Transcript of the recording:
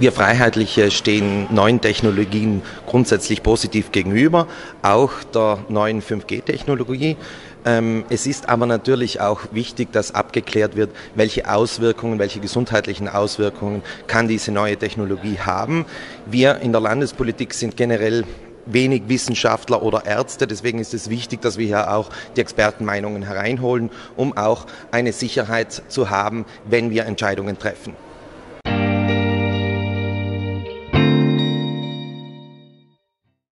Wir Freiheitliche stehen neuen Technologien grundsätzlich positiv gegenüber, auch der neuen 5G-Technologie. Ähm, es ist aber natürlich auch wichtig, dass abgeklärt wird, welche Auswirkungen, welche gesundheitlichen Auswirkungen kann diese neue Technologie haben. Wir in der Landespolitik sind generell wenig Wissenschaftler oder Ärzte. Deswegen ist es wichtig, dass wir hier auch die Expertenmeinungen hereinholen, um auch eine Sicherheit zu haben, wenn wir Entscheidungen treffen.